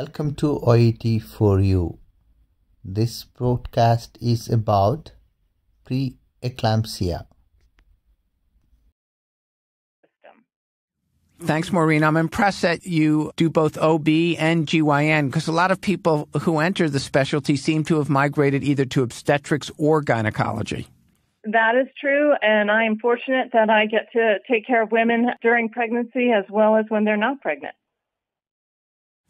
Welcome to OET for you. This broadcast is about preeclampsia. Thanks, Maureen. I'm impressed that you do both OB and GYN because a lot of people who enter the specialty seem to have migrated either to obstetrics or gynecology. That is true, and I am fortunate that I get to take care of women during pregnancy as well as when they're not pregnant.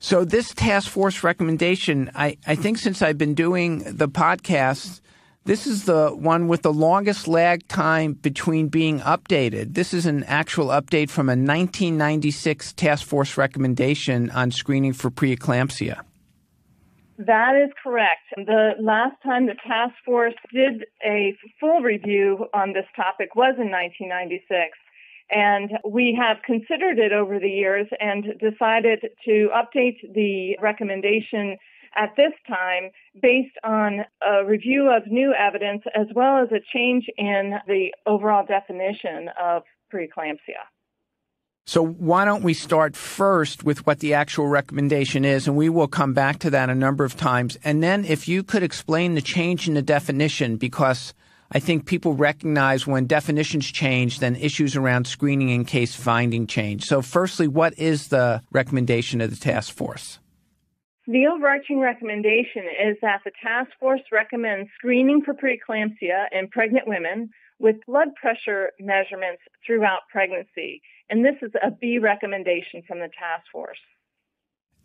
So, this task force recommendation, I, I think since I've been doing the podcast, this is the one with the longest lag time between being updated. This is an actual update from a 1996 task force recommendation on screening for preeclampsia. That is correct. The last time the task force did a full review on this topic was in 1996. And we have considered it over the years and decided to update the recommendation at this time based on a review of new evidence as well as a change in the overall definition of preeclampsia. So, why don't we start first with what the actual recommendation is, and we will come back to that a number of times. And then, if you could explain the change in the definition, because I think people recognize when definitions change, then issues around screening and case finding change. So, firstly, what is the recommendation of the task force? The overarching recommendation is that the task force recommends screening for preeclampsia in pregnant women with blood pressure measurements throughout pregnancy. And this is a B recommendation from the task force.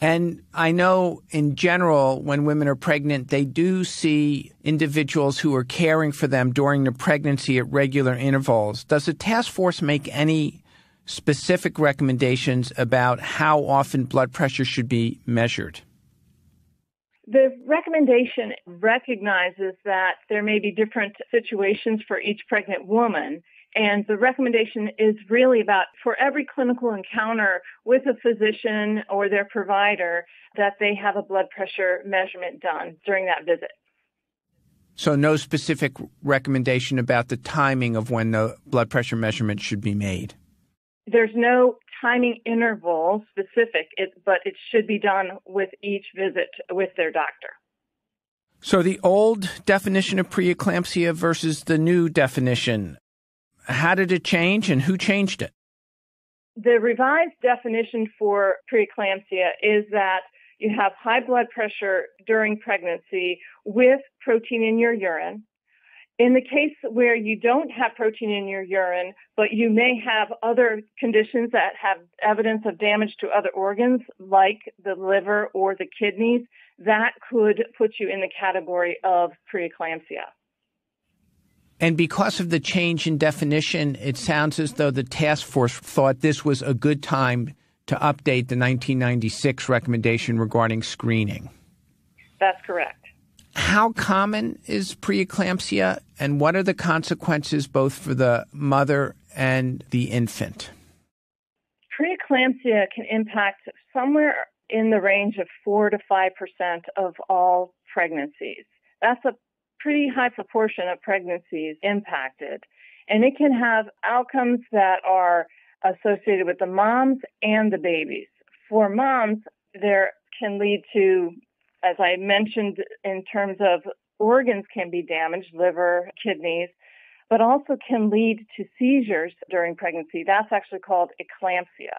And I know in general, when women are pregnant, they do see individuals who are caring for them during the pregnancy at regular intervals. Does the task force make any specific recommendations about how often blood pressure should be measured? The recommendation recognizes that there may be different situations for each pregnant woman. And the recommendation is really about for every clinical encounter with a physician or their provider that they have a blood pressure measurement done during that visit. So, no specific recommendation about the timing of when the blood pressure measurement should be made? There's no timing interval specific, it, but it should be done with each visit with their doctor. So, the old definition of preeclampsia versus the new definition, how did it change and who changed it? The revised definition for preeclampsia is that you have high blood pressure during pregnancy with protein in your urine in the case where you don't have protein in your urine, but you may have other conditions that have evidence of damage to other organs, like the liver or the kidneys, that could put you in the category of preeclampsia. And because of the change in definition, it sounds as though the task force thought this was a good time to update the 1996 recommendation regarding screening. That's correct. How common is preeclampsia, and what are the consequences both for the mother and the infant? Preeclampsia can impact somewhere in the range of 4 to 5% of all pregnancies. That's a pretty high proportion of pregnancies impacted. And it can have outcomes that are associated with the moms and the babies. For moms, there can lead to as I mentioned, in terms of organs can be damaged, liver, kidneys, but also can lead to seizures during pregnancy. That's actually called eclampsia.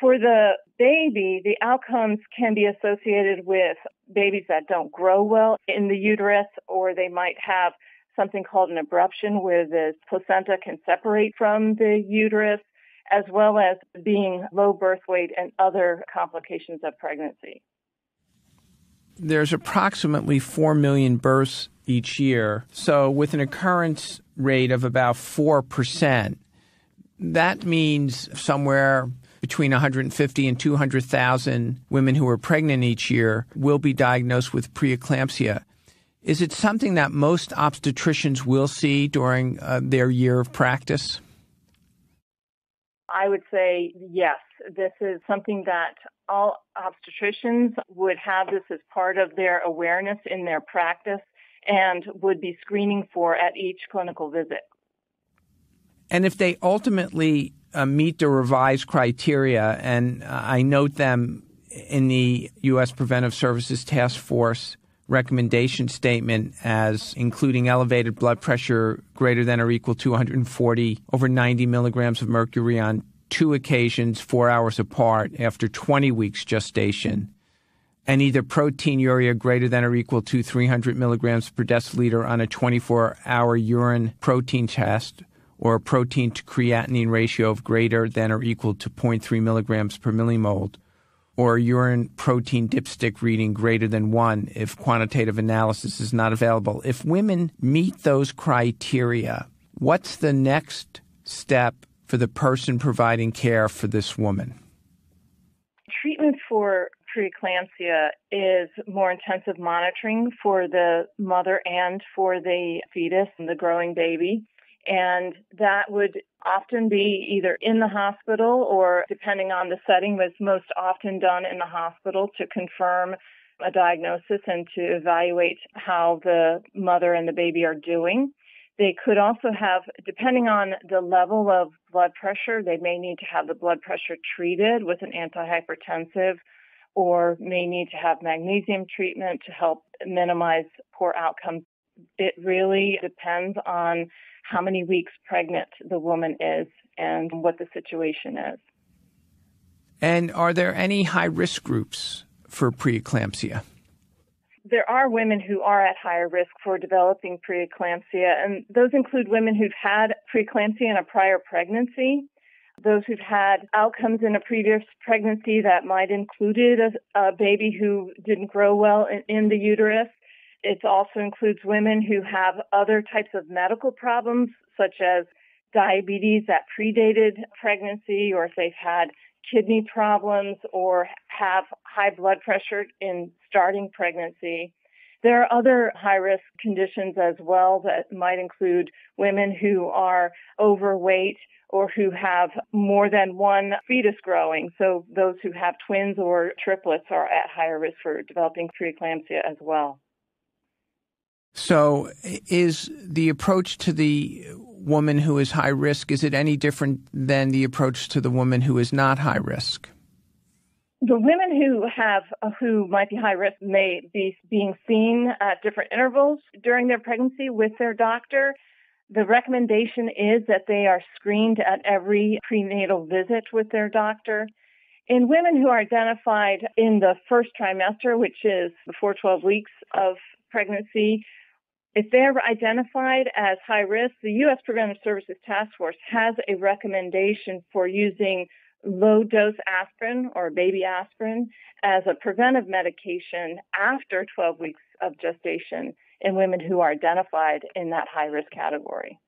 For the baby, the outcomes can be associated with babies that don't grow well in the uterus, or they might have something called an abruption where the placenta can separate from the uterus, as well as being low birth weight and other complications of pregnancy there's approximately 4 million births each year. So, with an occurrence rate of about 4%, that means somewhere between 150 and 200,000 women who are pregnant each year will be diagnosed with preeclampsia. Is it something that most obstetricians will see during uh, their year of practice? I would say yes. This is something that all obstetricians would have this as part of their awareness in their practice and would be screening for at each clinical visit. And if they ultimately uh, meet the revised criteria, and uh, I note them in the U.S. Preventive Services Task Force recommendation statement as including elevated blood pressure greater than or equal to 140 over 90 milligrams of mercury on two occasions, four hours apart, after 20 weeks gestation, and either proteinuria greater than or equal to 300 milligrams per deciliter on a 24 hour urine protein test or a protein to creatinine ratio of greater than or equal to 0.3 milligrams per millimold, or a urine protein dipstick reading greater than 1 if quantitative analysis is not available. If women meet those criteria, what's the next step for the person providing care for this woman? Treatment for preeclampsia is more intensive monitoring for the mother and for the fetus and the growing baby. And that would often be either in the hospital or depending on the setting was most often done in the hospital to confirm a diagnosis and to evaluate how the mother and the baby are doing. They could also have, depending on the level of blood pressure, they may need to have the blood pressure treated with an antihypertensive or may need to have magnesium treatment to help minimize poor outcomes. It really depends on how many weeks pregnant the woman is and what the situation is. And are there any high risk groups for preeclampsia? There are women who are at higher risk for developing preeclampsia, and those include women who've had preeclampsia in a prior pregnancy, those who've had outcomes in a previous pregnancy that might included a, a baby who didn't grow well in, in the uterus, it also includes women who have other types of medical problems, such as diabetes that predated pregnancy, or if they've had kidney problems or have high blood pressure in starting pregnancy. There are other high risk conditions as well that might include women who are overweight or who have more than one fetus growing. So those who have twins or triplets are at higher risk for developing preeclampsia as well. So, is the approach to the woman who is high risk is it any different than the approach to the woman who is not high risk? The women who have uh, who might be high risk may be being seen at different intervals during their pregnancy with their doctor. The recommendation is that they are screened at every prenatal visit with their doctor. In women who are identified in the first trimester, which is before 12 weeks of pregnancy, if they're identified as high risk, the U.S. Preventive Services Task Force has a recommendation for using low dose aspirin or baby aspirin as a preventive medication after 12 weeks of gestation in women who are identified in that high risk category.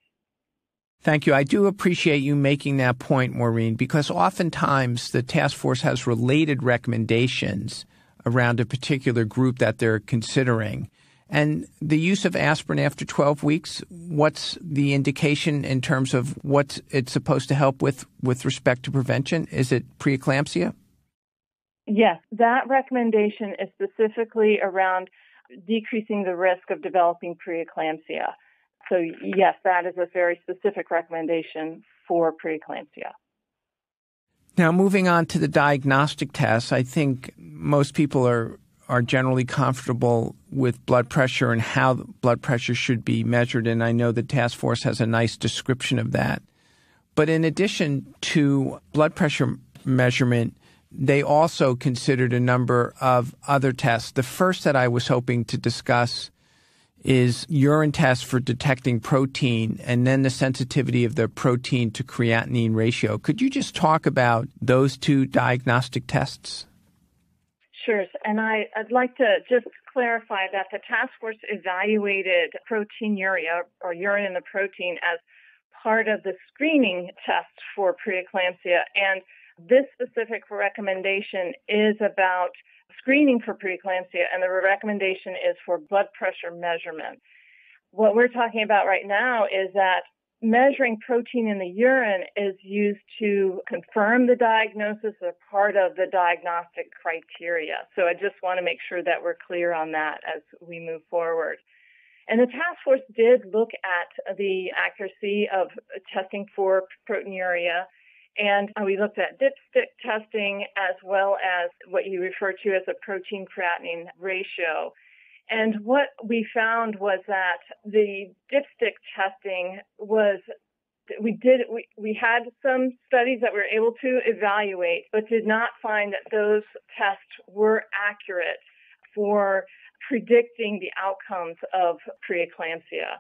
Thank you. I do appreciate you making that point, Maureen, because oftentimes the task force has related recommendations around a particular group that they're considering. And the use of aspirin after 12 weeks, what's the indication in terms of what it's supposed to help with with respect to prevention? Is it preeclampsia? Yes, that recommendation is specifically around decreasing the risk of developing preeclampsia. So, yes, that is a very specific recommendation for preeclampsia. Now, moving on to the diagnostic tests, I think most people are are generally comfortable with blood pressure and how blood pressure should be measured. And I know the task force has a nice description of that. But in addition to blood pressure measurement, they also considered a number of other tests. The first that I was hoping to discuss is urine tests for detecting protein and then the sensitivity of the protein to creatinine ratio. Could you just talk about those two diagnostic tests? And I, would like to just clarify that the task force evaluated proteinuria or urine in the protein as part of the screening test for preeclampsia. And this specific recommendation is about screening for preeclampsia, and the recommendation is for blood pressure measurement. What we're talking about right now is that measuring protein in the urine is used to confirm the diagnosis or part of the diagnostic criteria. So I just want to make sure that we're clear on that as we move forward. And the task force did look at the accuracy of testing for proteinuria And we looked at dipstick testing as well as what you refer to as a protein creatinine ratio. And what we found was that the dipstick testing was we did we, we had some studies that we were able to evaluate but did not find that those tests were accurate for predicting the outcomes of preeclampsia.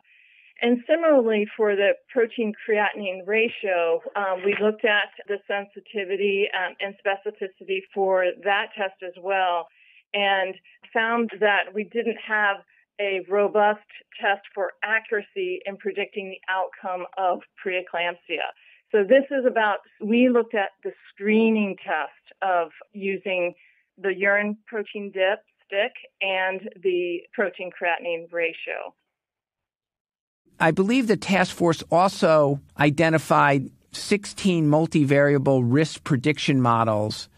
And similarly, for the protein creatinine ratio, um, we looked at the sensitivity um, and specificity for that test as well and found that we didn't have a robust test for accuracy in predicting the outcome of preeclampsia. So this is about, we looked at the screening test of using the urine protein dipstick and the protein creatinine ratio. I believe the task force also identified 16 multivariable risk prediction models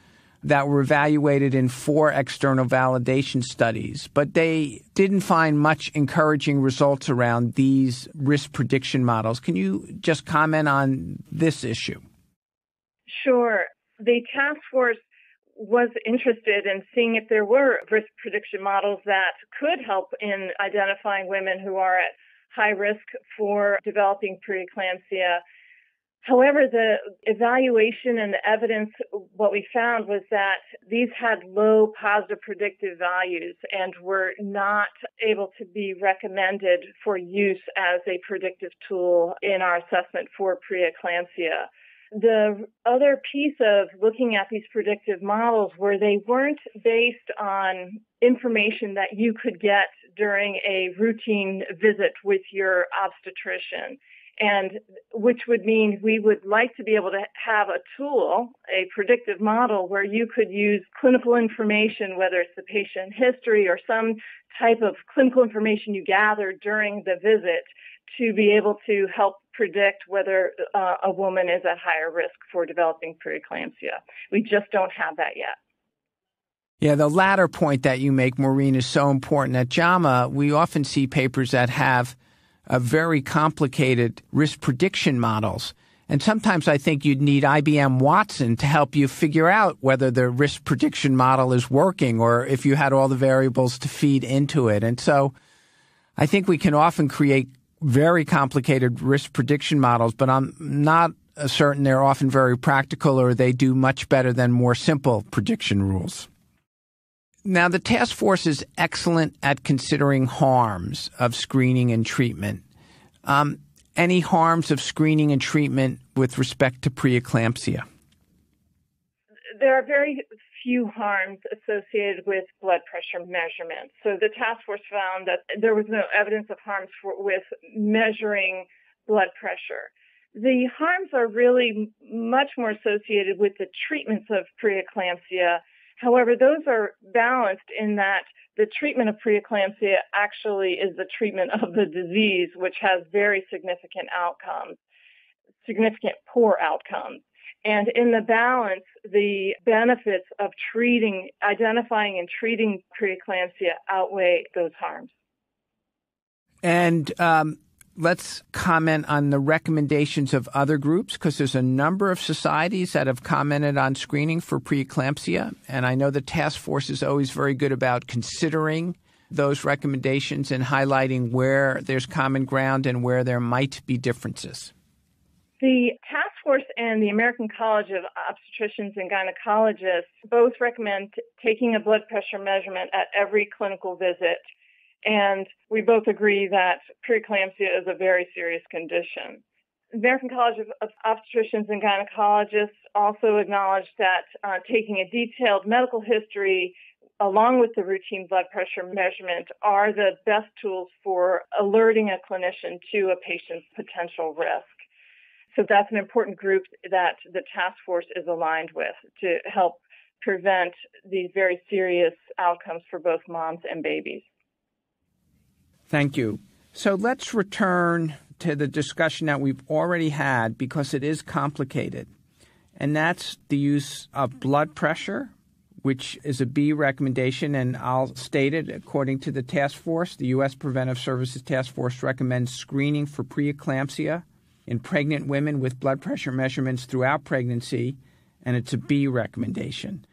that were evaluated in four external validation studies, but they didn't find much encouraging results around these risk prediction models. Can you just comment on this issue? Sure. The task force was interested in seeing if there were risk prediction models that could help in identifying women who are at high risk for developing preeclampsia. However, the evaluation and the evidence, what we found was that these had low positive predictive values and were not able to be recommended for use as a predictive tool in our assessment for preeclampsia. The other piece of looking at these predictive models were they weren't based on information that you could get during a routine visit with your obstetrician. And which would mean we would like to be able to have a tool, a predictive model where you could use clinical information, whether it's the patient history or some type of clinical information you gather during the visit to be able to help predict whether uh, a woman is at higher risk for developing preeclampsia. We just don't have that yet. Yeah, the latter point that you make, Maureen, is so important. At JAMA, we often see papers that have a very complicated risk prediction models. And sometimes I think you'd need IBM Watson to help you figure out whether the risk prediction model is working or if you had all the variables to feed into it. And so I think we can often create very complicated risk prediction models, but I'm not certain they're often very practical or they do much better than more simple prediction rules. Now, the task force is excellent at considering harms of screening and treatment. Um, any harms of screening and treatment with respect to preeclampsia? There are very few harms associated with blood pressure measurement. So the task force found that there was no evidence of harms for, with measuring blood pressure. The harms are really much more associated with the treatments of preeclampsia. However, those are balanced in that the treatment of preeclampsia actually is the treatment of the disease, which has very significant outcomes, significant poor outcomes. And in the balance, the benefits of treating, identifying and treating preeclampsia outweigh those harms. And um, let's comment on the recommendations of other groups because there's a number of societies that have commented on screening for preeclampsia. And I know the task force is always very good about considering those recommendations and highlighting where there's common ground and where there might be differences. The task force and the American College of Obstetricians and Gynecologists both recommend taking a blood pressure measurement at every clinical visit. And we both agree that preeclampsia is a very serious condition. American College of Obstetricians and Gynecologists also acknowledged that uh, taking a detailed medical history along with the routine blood pressure measurement are the best tools for alerting a clinician to a patient's potential risk. So that's an important group that the task force is aligned with to help prevent these very serious outcomes for both moms and babies. Thank you. So let's return to the discussion that we've already had because it is complicated. And that's the use of blood pressure, which is a B recommendation. And I'll state it according to the task force, the U.S. Preventive Services Task Force recommends screening for preeclampsia in pregnant women with blood pressure measurements throughout pregnancy, and it's a B recommendation.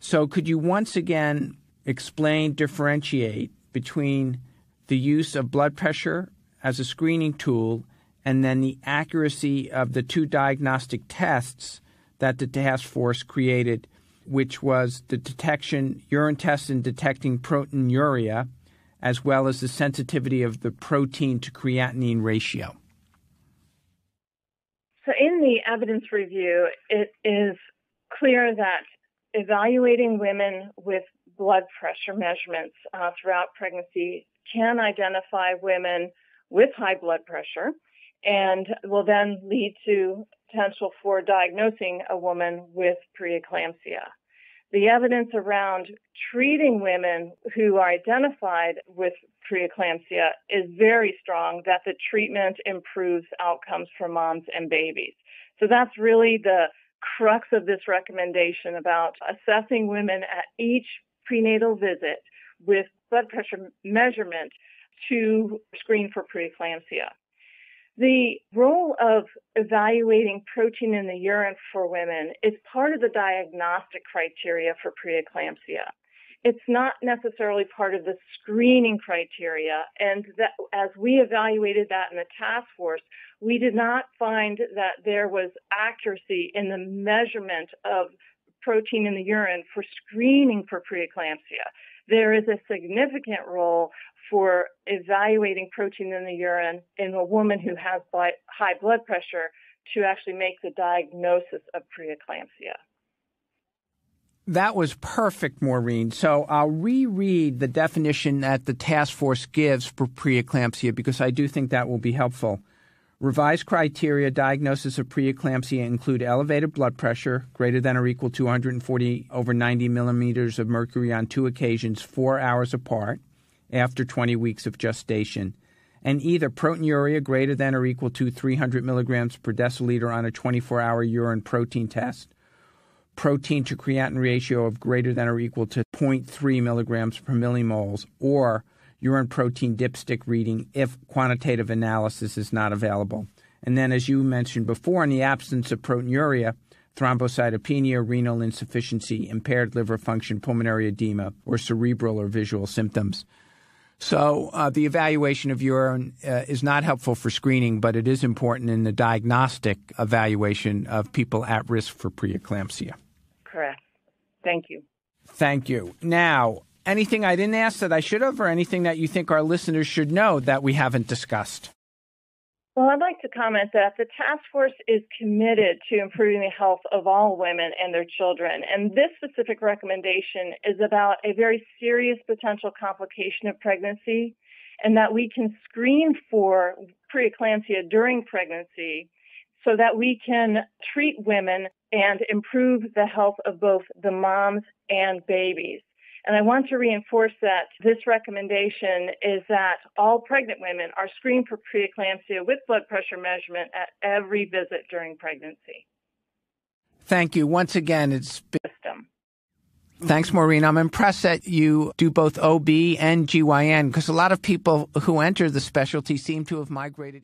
So, could you once again explain, differentiate between the use of blood pressure as a screening tool and then the accuracy of the two diagnostic tests that the task force created, which was the detection, urine test in detecting proteinuria, as well as the sensitivity of the protein to creatinine ratio? So, in the evidence review, it is clear that evaluating women with blood pressure measurements uh, throughout pregnancy can identify women with high blood pressure and will then lead to potential for diagnosing a woman with preeclampsia. The evidence around treating women who are identified with preeclampsia is very strong that the treatment improves outcomes for moms and babies. So that's really the crux of this recommendation about assessing women at each prenatal visit with blood pressure measurement to screen for preeclampsia. The role of evaluating protein in the urine for women is part of the diagnostic criteria for preeclampsia. It's not necessarily part of the screening criteria. And that, as we evaluated that in the task force, we did not find that there was accuracy in the measurement of protein in the urine for screening for preeclampsia. There is a significant role for evaluating protein in the urine in a woman who has high blood pressure to actually make the diagnosis of preeclampsia. That was perfect, Maureen. So I'll reread the definition that the task force gives for preeclampsia because I do think that will be helpful. Revised criteria diagnosis of preeclampsia include elevated blood pressure greater than or equal to 140 over 90 millimeters of mercury on two occasions, four hours apart, after 20 weeks of gestation, and either proteinuria greater than or equal to 300 milligrams per deciliter on a 24 hour urine protein test, protein to creatinine ratio of greater than or equal to 0.3 milligrams per millimoles, or urine protein dipstick reading if quantitative analysis is not available. And then, as you mentioned before, in the absence of proteinuria, thrombocytopenia, renal insufficiency, impaired liver function, pulmonary edema, or cerebral or visual symptoms. So uh, the evaluation of urine uh, is not helpful for screening, but it is important in the diagnostic evaluation of people at risk for preeclampsia. Correct. Thank you. Thank you. Now, anything I didn't ask that I should have, or anything that you think our listeners should know that we haven't discussed? Well, I'd like to comment that the task force is committed to improving the health of all women and their children. And this specific recommendation is about a very serious potential complication of pregnancy and that we can screen for preeclampsia during pregnancy so that we can treat women and improve the health of both the moms and babies. And I want to reinforce that this recommendation is that all pregnant women are screened for preeclampsia with blood pressure measurement at every visit during pregnancy. Thank you. Once again, it's been. System. Thanks, Maureen. I'm impressed that you do both OB and GYN because a lot of people who enter the specialty seem to have migrated.